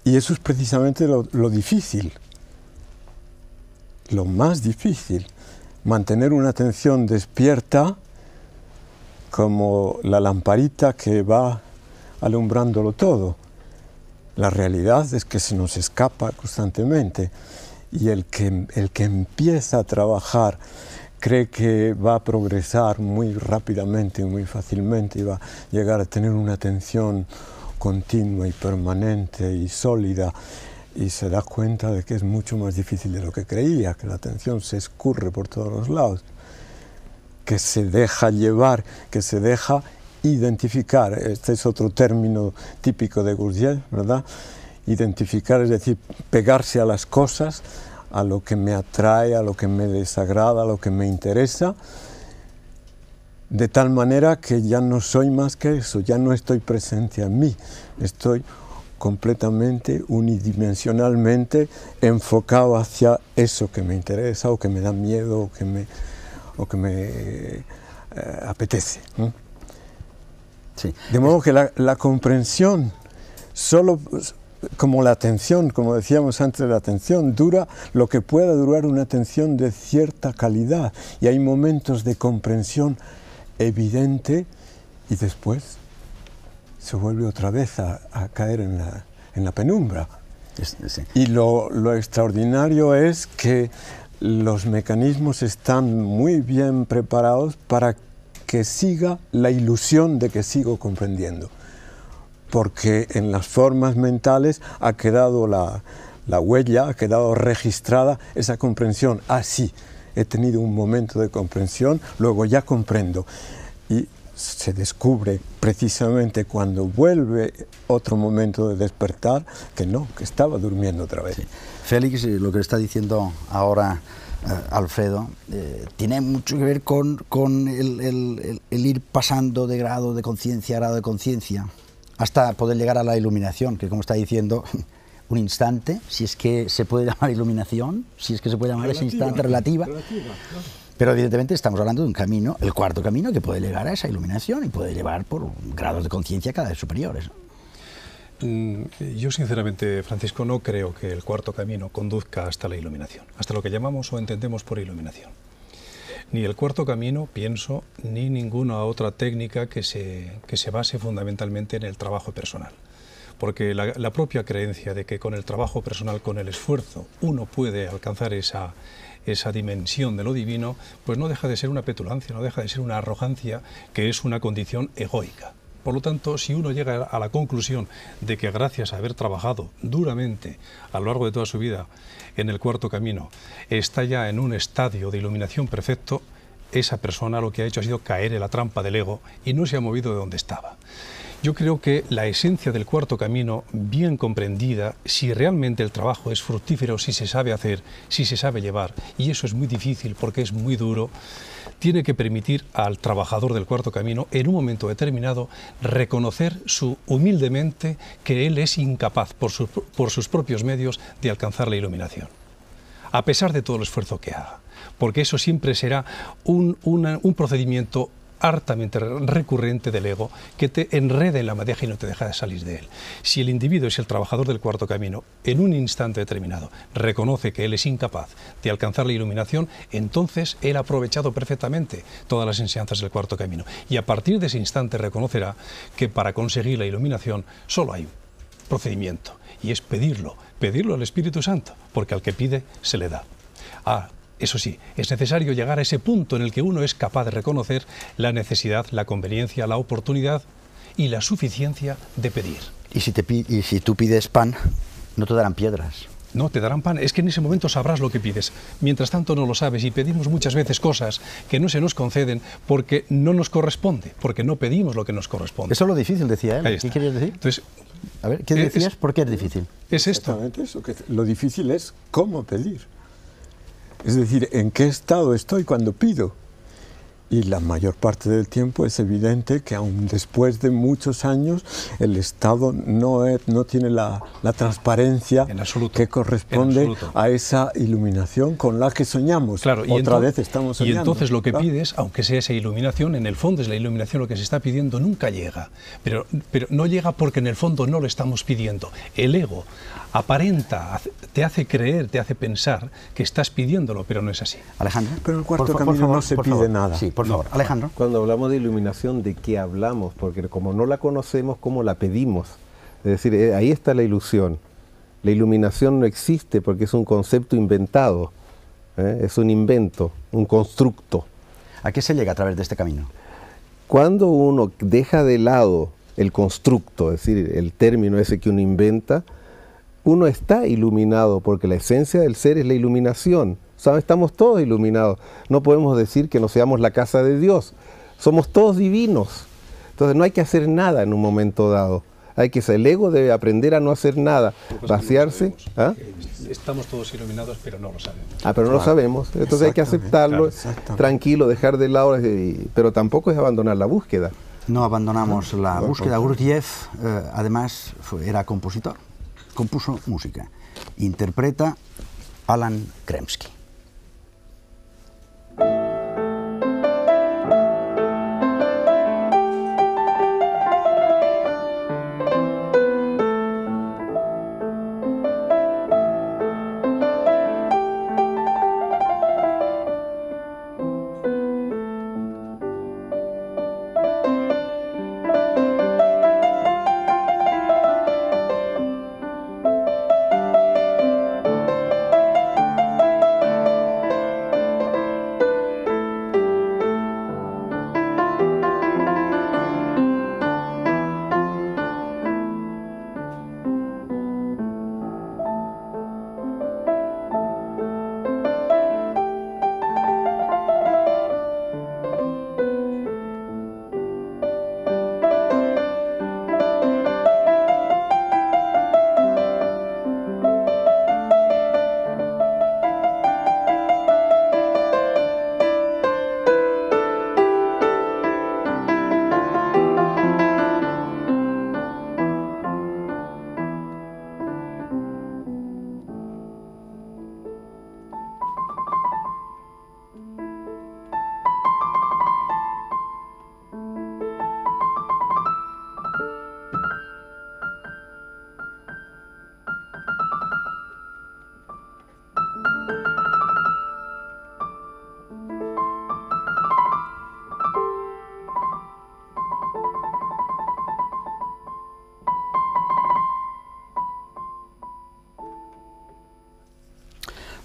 Y eso es precisamente lo difícil, lo más difícil, mantener una atención despierta como la lamparita que va alumbrándolo todo La realidad es que se nos escapa constantemente y el que, el que empieza a trabajar cree que va a progresar muy rápidamente y muy fácilmente y va a llegar a tener una atención continua y permanente y sólida y se da cuenta de que es mucho más difícil de lo que creía, que la atención se escurre por todos los lados, que se deja llevar, que se deja identificar, este es otro término típico de Gurdjieff, ¿verdad? Identificar, es decir, pegarse a las cosas, a lo que me atrae, a lo que me desagrada, a lo que me interesa, de tal manera que ya no soy más que eso, ya no estoy presente a mí, estoy completamente unidimensionalmente enfocado hacia eso que me interesa o que me da miedo o que me, o que me eh, apetece. De modo que la, la, comprensión, solo como la atención, como decíamos antes, la atención dura lo que pueda durar una atención de cierta calidad. Y hay momentos de comprensión evidente y después se vuelve otra vez a, caer en la, en la penumbra. Y lo, lo, extraordinario es que los mecanismos están muy bien preparados para que siga la ilusión de que sigo comprendiendo. Porque en las formas mentales ha quedado la, la huella, ha quedado registrada esa comprensión. Ah, sí, he tenido un momento de comprensión, luego ya comprendo. Y se descubre precisamente cuando vuelve otro momento de despertar que no, que estaba durmiendo otra vez. Félix, eh, lo que está diciendo ahora Alfredo, eh, tiene mucho que ver con, con el, el, ir pasando de grado de conciencia a grado de conciencia hasta poder llegar a la iluminación, que como está diciendo, un instante, si es que se puede llamar iluminación, si es que se puede llamar ese instante relativa. Pero evidentemente estamos hablando de un camino, el cuarto camino, que puede llegar a esa iluminación y puede llevar por grados de conciencia cada vez superiores. Mm, yo sinceramente, Francisco, no creo que el cuarto camino conduzca hasta la iluminación, hasta lo que llamamos o entendemos por iluminación. Ni el cuarto camino, pienso, ni ninguna otra técnica que se, que se base fundamentalmente en el trabajo personal. Porque la, propia creencia de que con el trabajo personal, con el esfuerzo, uno puede alcanzar esa, esa dimensión de lo divino, pues no deja de ser una petulancia, no deja de ser una arrogancia que es una condición egoica. Por lo tanto, si uno llega a la conclusión de que gracias a haber trabajado duramente a lo largo de toda su vida en el cuarto camino, está ya en un estadio de iluminación perfecto, esa persona lo que ha hecho ha sido caer en la trampa del ego y no se ha movido de donde estaba. Yo creo que la esencia del cuarto camino, bien comprendida, si realmente el trabajo es fructífero, si se sabe hacer, si se sabe llevar, y eso es muy difícil porque es muy duro, tiene que permitir al trabajador del cuarto camino, en un momento determinado, reconocer su humildemente que él es incapaz por, por sus propios medios de alcanzar la iluminación, a pesar de todo el esfuerzo que haga, porque eso siempre será un, un procedimiento hartamente recurrente del ego que te enreda en la madeja y no te deja de salir de él. Si el individuo es el trabajador del cuarto camino, en un instante determinado reconoce que él es incapaz de alcanzar la iluminación, entonces él ha aprovechado perfectamente todas las enseñanzas del cuarto camino. Y a partir de ese instante reconocerá que para conseguir la iluminación solo hay un procedimiento y es pedirlo, pedirlo al Espíritu Santo, porque al que pide se le da. Ah, eso sí, es necesario llegar a ese punto en el que uno es capaz de reconocer la necesidad, la conveniencia, la oportunidad y la suficiencia de pedir. Y si, te, y si tú pides pan, no te darán piedras. No, te darán pan. Es que en ese momento sabrás lo que pides. Mientras tanto no lo sabes y pedimos muchas veces cosas que no se nos conceden porque no nos corresponde, porque no pedimos lo que nos corresponde. Eso es lo difícil, decía él. ¿Qué querías decir? Entonces, a ver, ¿qué decías? ¿Por qué es difícil? Es esto. Exactamente eso, que lo difícil es cómo pedir. Es decir, en qué estado estoy cuando pido. Y la mayor parte del tiempo es evidente que aún después de muchos años el Estado no, no tiene la, transparencia que corresponde a esa iluminación con la que soñamos. Claro, y Otra vez estamos soñando. Y entonces lo que pides, aunque sea esa iluminación, en el fondo es la iluminación lo que se está pidiendo, nunca llega. Pero, pero no llega porque en el fondo no lo estamos pidiendo. El ego aparenta, te hace creer, te hace pensar que estás pidiéndolo, pero no es así. Alejandro. Pero el cuarto camino no se pide nada. Sí, por favor. Alejandro. Cuando hablamos de iluminación, ¿de qué hablamos? Porque como no la conocemos, ¿cómo la pedimos? Es decir, eh, ahí está la ilusión. La iluminación no existe porque es un concepto inventado, ¿eh? es un invento, un constructo. ¿A qué se llega a través de este camino? Cuando uno deja de lado el constructo, es decir, el término ese que uno inventa, uno está iluminado porque la esencia del ser es la iluminación. ¿Sabe? Estamos todos iluminados. No podemos decir que no seamos la casa de Dios. Somos todos divinos. Entonces no hay que hacer nada en un momento dado. Hay que el ego debe aprender a no hacer nada, vaciarse. ¿Ah? Estamos todos iluminados, pero no lo sabemos. Ah, pero no lo sabemos. Entonces hay que aceptarlo, tranquilo, dejar de lado, pero tampoco es abandonar la búsqueda. No abandonamos la búsqueda. Gurdjieff, eh, además, era compositor, compuso música, interpreta Alan Kremsky.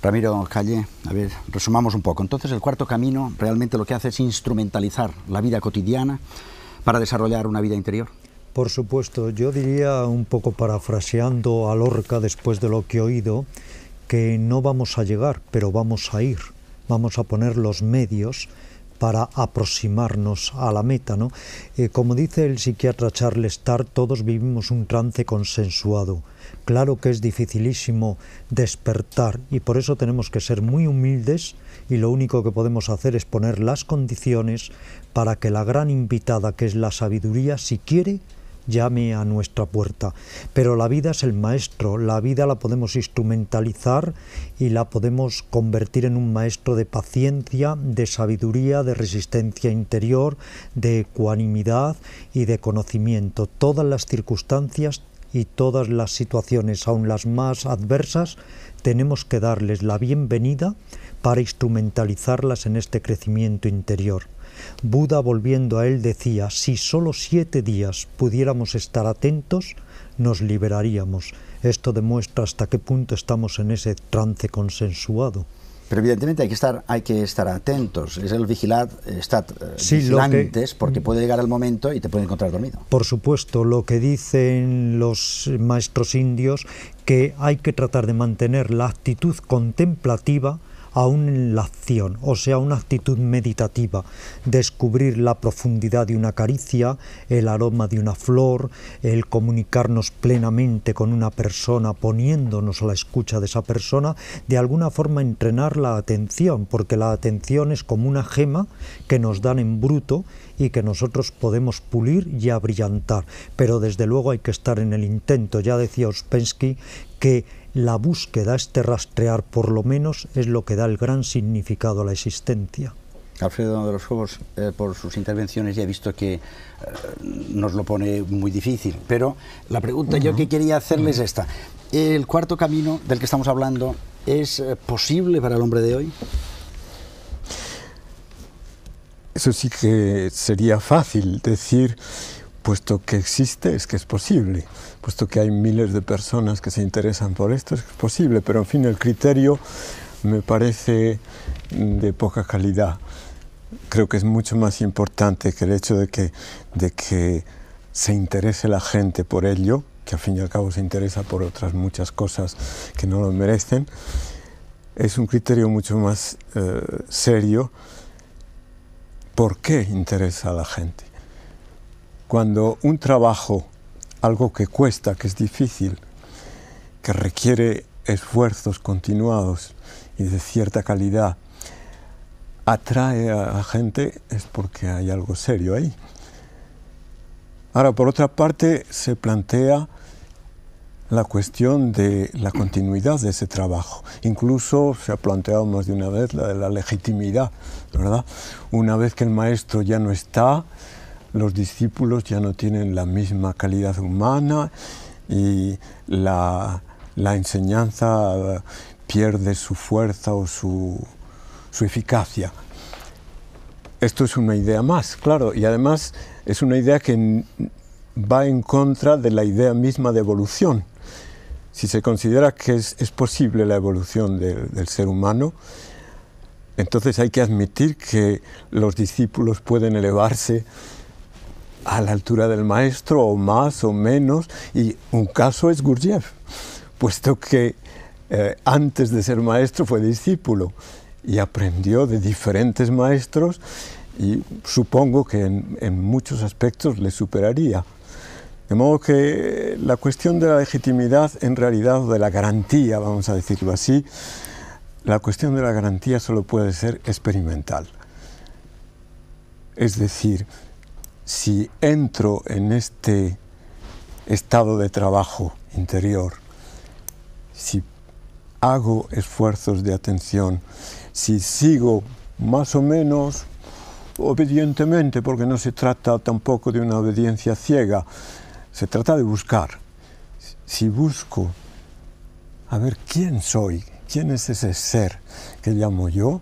Ramiro Calle, a ver, resumamos un poco. Entonces, el cuarto camino realmente lo que hace es instrumentalizar la vida cotidiana para desarrollar una vida interior. Por supuesto, yo diría un poco parafraseando a Lorca después de lo que he oído, que no vamos a llegar, pero vamos a ir. Vamos a poner los medios para aproximarnos a la meta. ¿no? Eh, como dice el psiquiatra Charles Starr, todos vivimos un trance consensuado. Claro que es dificilísimo despertar y por eso tenemos que ser muy humildes y lo único que podemos hacer es poner las condiciones para que la gran invitada que es la sabiduría, si quiere, llame a nuestra puerta. Pero la vida es el maestro, la vida la podemos instrumentalizar y la podemos convertir en un maestro de paciencia, de sabiduría, de resistencia interior, de ecuanimidad y de conocimiento. Todas las circunstancias y todas las situaciones, aun las más adversas, tenemos que darles la bienvenida para instrumentalizarlas en este crecimiento interior. Buda volviendo a él decía, si solo siete días pudiéramos estar atentos, nos liberaríamos. Esto demuestra hasta qué punto estamos en ese trance consensuado. Pero evidentemente hay que estar, hay que estar atentos. Es el vigilar, estar eh, vigilantes, porque puede llegar el momento y te puede encontrar dormido. Por supuesto, lo que dicen los maestros indios, que hay que tratar de mantener la actitud contemplativa aún en la acción, o sea, una actitud meditativa, descubrir la profundidad de una caricia, el aroma de una flor, el comunicarnos plenamente con una persona, poniéndonos a la escucha de esa persona, de alguna forma entrenar la atención, porque la atención es como una gema que nos dan en bruto y que nosotros podemos pulir y abrillantar, pero desde luego hay que estar en el intento. Ya decía Ospensky que la búsqueda, este rastrear por lo menos, es lo que da el gran significado a la existencia. Alfredo de los Juegos, eh, por sus intervenciones ya he visto que eh, nos lo pone muy difícil, pero la pregunta yo que quería hacerles es esta. ¿El cuarto camino del que estamos hablando es eh, posible para el hombre de hoy? Eso sí que sería fácil decir puesto que existe es que es posible, puesto que hay miles de personas que se interesan por esto es que es posible, pero en fin el criterio me parece de poca calidad. Creo que es mucho más importante que el hecho de que, de que se interese la gente por ello, que al fin y al cabo se interesa por otras muchas cosas que no lo merecen, es un criterio mucho más eh, serio. ¿Por qué interesa a la gente? Cuando un trabajo, algo que cuesta, que es difícil, que requiere esfuerzos continuados y de cierta calidad, atrae a la gente, es porque hay algo serio ahí. Ahora, por otra parte, se plantea la cuestión de la continuidad de ese trabajo. Incluso se ha planteado más de una vez la de la legitimidad, ¿verdad? Una vez que el maestro ya no está, los discípulos ya no tienen la misma calidad humana y la, enseñanza pierde su fuerza o su, su eficacia. Esto es una idea más, claro, y además es una idea que va en contra de la idea misma de evolución si se considera que es, posible la evolución del ser humano, entonces hay que admitir que los discípulos pueden elevarse a la altura del maestro, o más o menos, y un caso es Gurdjieff, puesto que eh, antes de ser maestro fue discípulo y aprendió de diferentes maestros y supongo que en muchos aspectos le superaría. De modo que la cuestión de la legitimidad, en realidad, de la garantía, vamos a decirlo así, la cuestión de la garantía solo puede ser experimental. Es decir, si entro en este estado de trabajo interior, si hago esfuerzos de atención, si sigo más o menos obedientemente, porque no se trata tampoco de una obediencia ciega, se trata de buscar. Si busco a ver quién soy, quién es ese ser que llamo yo,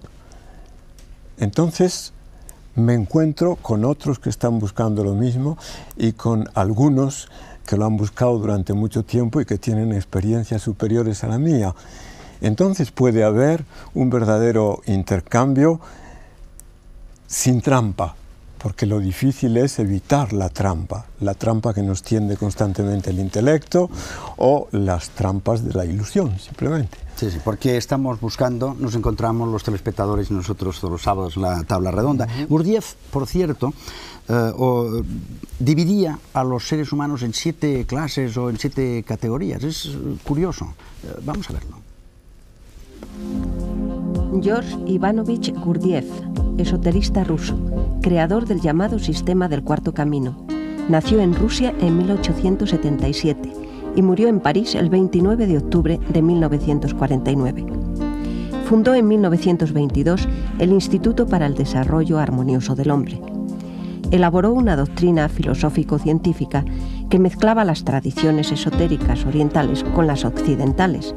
entonces me encuentro con otros que están buscando lo mismo y con algunos que lo han buscado durante mucho tiempo y que tienen experiencias superiores a la mía. Entonces puede haber un verdadero intercambio sin trampa, porque lo difícil es evitar la trampa, la trampa que nos tiende constantemente el intelecto o las trampas de la ilusión, simplemente. Sí, sí, porque estamos buscando, nos encontramos los telespectadores y nosotros todos los sábados en la tabla redonda. Gurdjieff, por cierto, eh, dividía a los seres humanos en siete clases o en siete categorías. Es curioso. Eh, vamos a verlo. George Ivanovich Gurdjieff, esoterista ruso, creador del llamado sistema del cuarto camino. Nació en Rusia en 1877 y murió en París el 29 de octubre de 1949. Fundó en 1922 el Instituto para el Desarrollo Armonioso del Hombre. Elaboró una doctrina filosófico-científica que mezclaba las tradiciones esotéricas orientales con las occidentales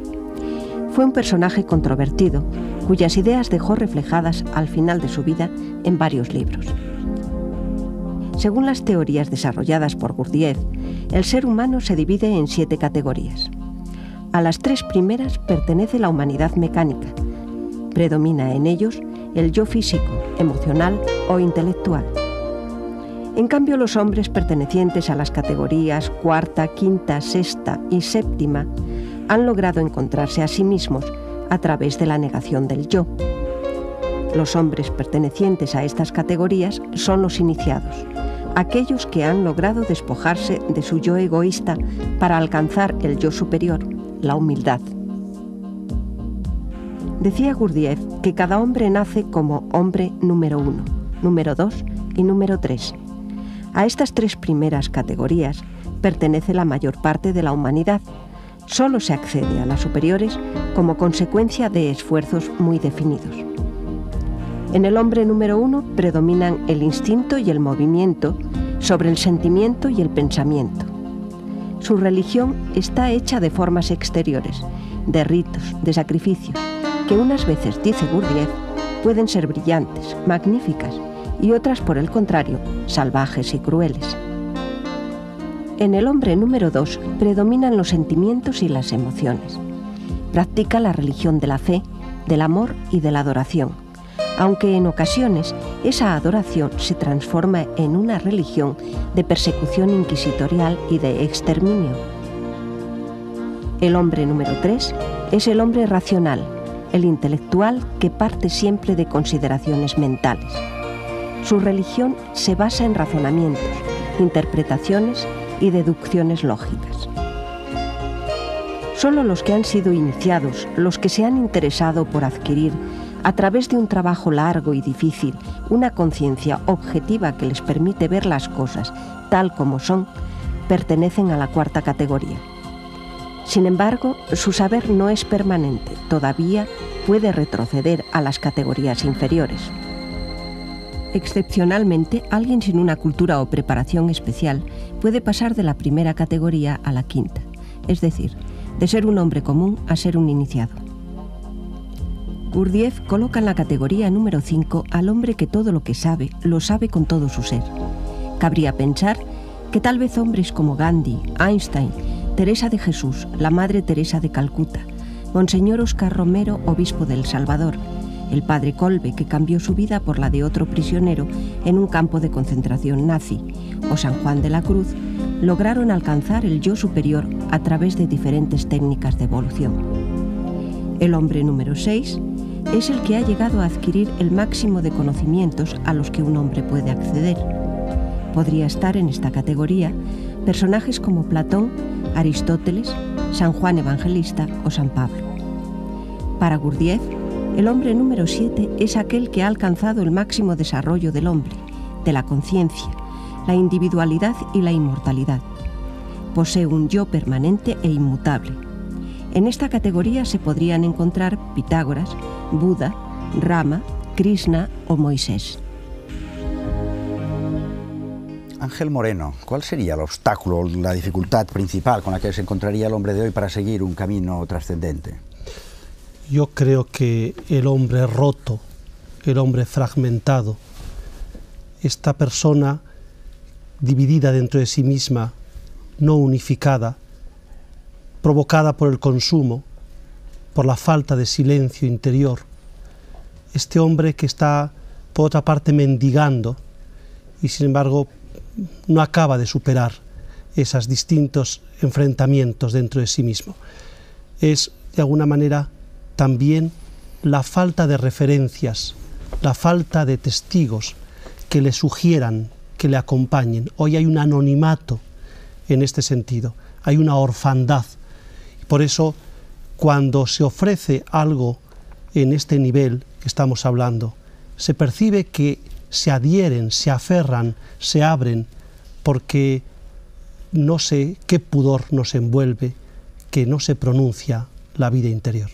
fue un personaje controvertido, cuyas ideas dejó reflejadas al final de su vida en varios libros. Según las teorías desarrolladas por Gurdjieff, el ser humano se divide en siete categorías. A las tres primeras pertenece la humanidad mecánica. Predomina en ellos el yo físico, emocional o intelectual. En cambio, los hombres pertenecientes a las categorías cuarta, quinta, sexta y séptima han logrado encontrarse a sí mismos a través de la negación del yo. Los hombres pertenecientes a estas categorías son los iniciados, aquellos que han logrado despojarse de su yo egoísta para alcanzar el yo superior, la humildad. Decía Gurdjieff que cada hombre nace como hombre número uno, número dos y número tres. A estas tres primeras categorías pertenece la mayor parte de la humanidad, solo se accede a las superiores como consecuencia de esfuerzos muy definidos. En el hombre número uno predominan el instinto y el movimiento sobre el sentimiento y el pensamiento. Su religión está hecha de formas exteriores, de ritos, de sacrificios, que unas veces, dice Gurdjieff, pueden ser brillantes, magníficas, y otras, por el contrario, salvajes y crueles. En el hombre número 2 predominan los sentimientos y las emociones. Practica la religión de la fe, del amor y de la adoración, aunque en ocasiones esa adoración se transforma en una religión de persecución inquisitorial y de exterminio. El hombre número 3 es el hombre racional, el intelectual que parte siempre de consideraciones mentales. Su religión se basa en razonamientos, interpretaciones y deducciones lógicas. Solo los que han sido iniciados, los que se han interesado por adquirir, a través de un trabajo largo y difícil, una conciencia objetiva que les permite ver las cosas tal como son, pertenecen a la cuarta categoría. Sin embargo, su saber no es permanente, todavía puede retroceder a las categorías inferiores. Excepcionalmente, alguien sin una cultura o preparación especial puede pasar de la primera categoría a la quinta, es decir, de ser un hombre común a ser un iniciado. Gurdjieff coloca en la categoría número 5 al hombre que todo lo que sabe lo sabe con todo su ser. Cabría pensar que tal vez hombres como Gandhi, Einstein, Teresa de Jesús, la Madre Teresa de Calcuta, Monseñor Oscar Romero, obispo del Salvador, el padre Colbe, que cambió su vida por la de otro prisionero en un campo de concentración nazi, o San Juan de la Cruz, lograron alcanzar el yo superior a través de diferentes técnicas de evolución. El hombre número 6 es el que ha llegado a adquirir el máximo de conocimientos a los que un hombre puede acceder. Podría estar en esta categoría personajes como Platón, Aristóteles, San Juan Evangelista o San Pablo. Para Gurdjieff, el hombre número 7 es aquel que ha alcanzado el máximo desarrollo del hombre, de la conciencia, la individualidad y la inmortalidad. Posee un yo permanente e inmutable. En esta categoría se podrían encontrar Pitágoras, Buda, Rama, Krishna o Moisés. Ángel Moreno, ¿cuál sería el obstáculo, la dificultad principal con la que se encontraría el hombre de hoy para seguir un camino trascendente? Yo creo que el hombre roto, el hombre fragmentado, esta persona dividida dentro de sí misma, no unificada, provocada por el consumo, por la falta de silencio interior, este hombre que está por otra parte mendigando y sin embargo no acaba de superar esos distintos enfrentamientos dentro de sí mismo. Es de alguna manera también la falta de referencias, la falta de testigos que le sugieran, que le acompañen. Hoy hay un anonimato en este sentido, hay una orfandad. Por eso, cuando se ofrece algo en este nivel que estamos hablando, se percibe que se adhieren, se aferran, se abren, porque no sé qué pudor nos envuelve que no se pronuncia la vida interior.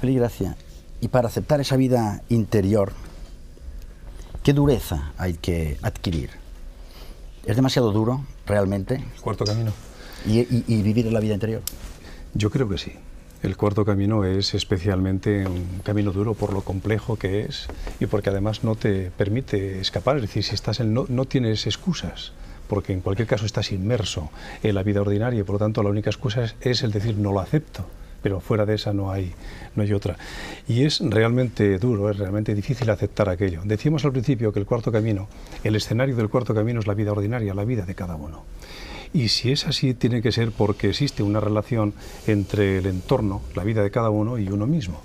Feliz gracia. Y para aceptar esa vida interior, ¿qué dureza hay que adquirir? ¿Es demasiado duro realmente? El cuarto camino. ¿Y, y, vivir en la vida interior? Yo creo que sí. El cuarto camino es especialmente un camino duro por lo complejo que es y porque además no te permite escapar. Es decir, si estás en, no, no tienes excusas porque en cualquier caso estás inmerso en la vida ordinaria y por lo tanto la única excusa es el decir no lo acepto pero fuera de esa no hay, no hay otra. Y es realmente duro, es realmente difícil aceptar aquello. Decíamos al principio que el cuarto camino, el escenario del cuarto camino es la vida ordinaria, la vida de cada uno. Y si es así, tiene que ser porque existe una relación entre el entorno, la vida de cada uno y uno mismo.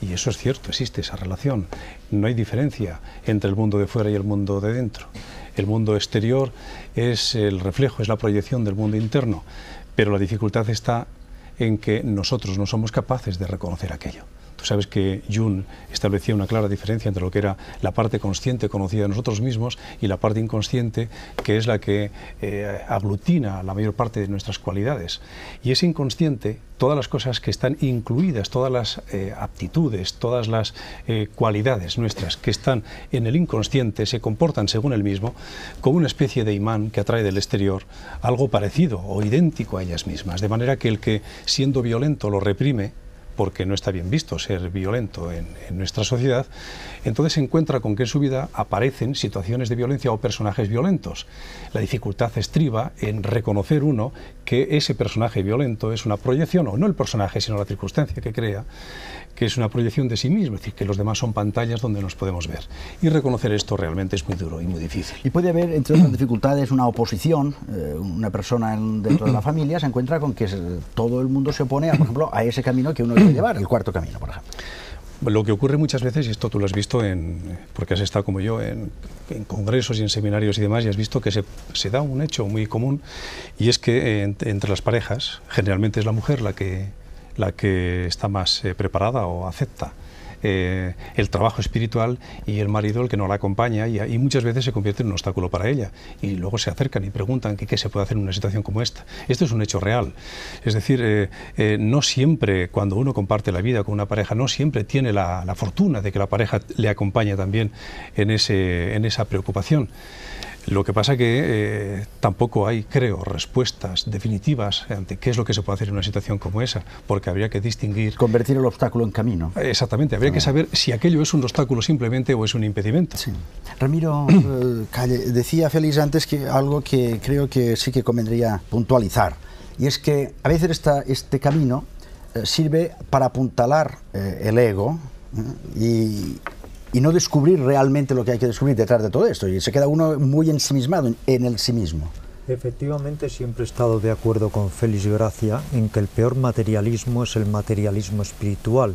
Y eso es cierto, existe esa relación. No hay diferencia entre el mundo de fuera y el mundo de dentro. El mundo exterior es el reflejo, es la proyección del mundo interno, pero la dificultad está en que nosotros no somos capaces de reconocer aquello. Sabes que Jung establecía una clara diferencia entre lo que era la parte consciente conocida de nosotros mismos y la parte inconsciente, que es la que eh, aglutina la mayor parte de nuestras cualidades. Y ese inconsciente, todas las cosas que están incluidas, todas las eh, aptitudes, todas las eh, cualidades nuestras que están en el inconsciente, se comportan según el mismo como una especie de imán que atrae del exterior algo parecido o idéntico a ellas mismas. De manera que el que siendo violento lo reprime, porque no está bien visto ser violento en, nuestra sociedad, entonces se encuentra con que en su vida aparecen situaciones de violencia o personajes violentos. La dificultad estriba en reconocer uno que ese personaje violento es una proyección, o no el personaje, sino la circunstancia que crea, que es una proyección de sí mismo, es decir, que los demás son pantallas donde nos podemos ver. Y reconocer esto realmente es muy duro y muy difícil. Y puede haber, entre otras dificultades, una oposición, eh, una persona dentro de la familia se encuentra con que todo el mundo se opone, a, por ejemplo, a ese camino que uno debe llevar, el cuarto camino, por ejemplo. Lo que ocurre muchas veces, y esto tú lo has visto, en, porque has estado como yo en, congresos y en seminarios y demás, y has visto que se, se da un hecho muy común, y es que eh, entre las parejas, generalmente es la mujer la que, la que está más eh, preparada o acepta eh, el trabajo espiritual y el marido el que no la acompaña y, muchas veces se convierte en un obstáculo para ella y luego se acercan y preguntan qué, se puede hacer en una situación como esta. Esto es un hecho real. Es decir, eh, no siempre cuando uno comparte la vida con una pareja, no siempre tiene la, la fortuna de que la pareja le acompañe también en, ese, en esa preocupación. Lo que pasa que eh, tampoco hay, creo, respuestas definitivas ante qué es lo que se puede hacer en una situación como esa, porque habría que distinguir... Convertir el obstáculo en camino. Exactamente, habría que saber si aquello es un obstáculo simplemente o es un impedimento. Sí. Ramiro eh, Calle, decía Félix antes que algo que creo que sí que convendría puntualizar, y es que a veces esta, este camino eh, sirve para apuntalar el ego y, y no descubrir realmente lo que hay que descubrir detrás de todo esto. Y se queda uno muy ensimismado en, el sí mismo. Efectivamente, siempre he estado de acuerdo con Félix Gracia en que el peor materialismo es el materialismo espiritual.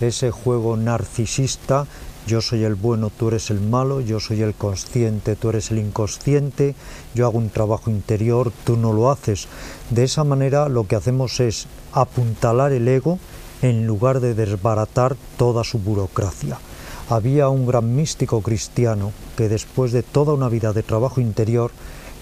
Ese juego narcisista, yo soy el bueno, tú eres el malo, yo soy el consciente, tú eres el inconsciente, yo hago un trabajo interior, tú no lo haces. De esa manera lo que hacemos es apuntalar el ego en lugar de desbaratar toda su burocracia había un gran místico cristiano que después de toda una vida de trabajo interior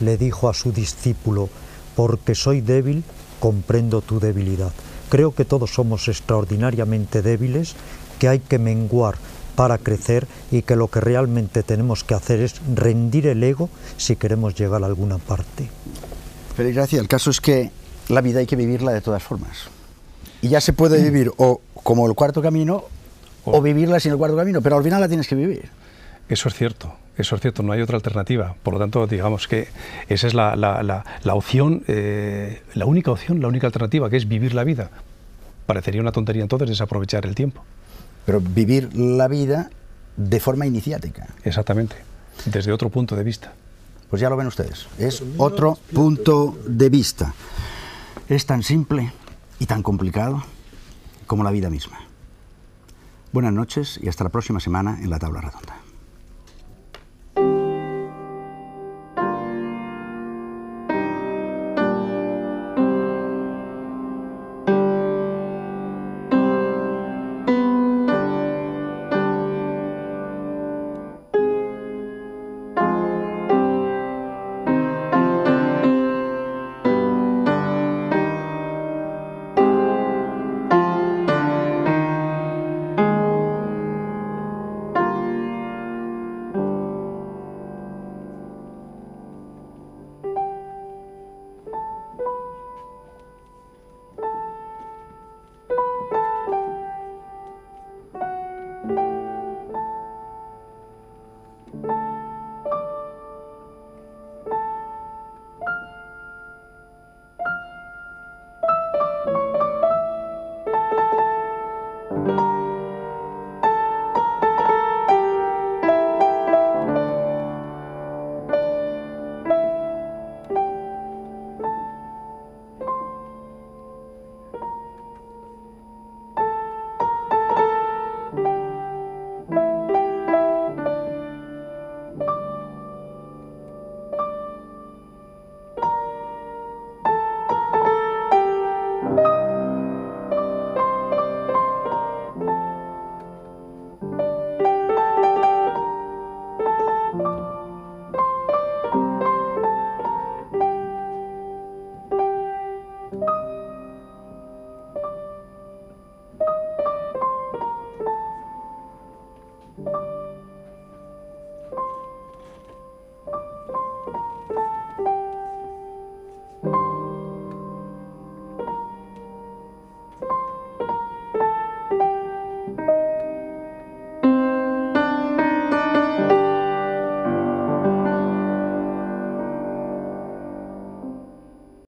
le dijo a su discípulo, porque soy débil, comprendo tu debilidad. Creo que todos somos extraordinariamente débiles, que hay que menguar para crecer y que lo que realmente tenemos que hacer es rendir el ego si queremos llegar a alguna parte. Feliz gracia, el caso es que la vida hay que vivirla de todas formas. Y ya se puede vivir o como el cuarto camino o vivirla sin el cuarto camino, pero al final la tienes que vivir. Eso es cierto, eso es cierto, no hay otra alternativa. Por lo tanto, digamos que esa es la, la, opción, eh, la única opción, la única alternativa, que es vivir la vida. Parecería una tontería entonces desaprovechar el tiempo. Pero vivir la vida de forma iniciática. Exactamente, desde otro punto de vista. Pues ya lo ven ustedes, es otro punto de vista. Es tan simple y tan complicado como la vida misma. Buenas noches y hasta la próxima semana en la tabla redonda.